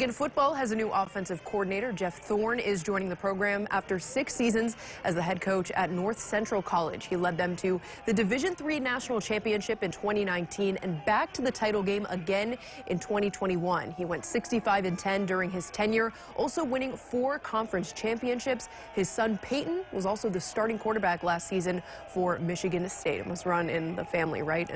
Michigan football has a new offensive coordinator. Jeff Thorne is joining the program after six seasons as the head coach at North Central College. He led them to the Division III National Championship in 2019 and back to the title game again in 2021. He went 65 and 10 during his tenure, also winning four conference championships. His son Payton was also the starting quarterback last season for Michigan State. It must run in the family, right?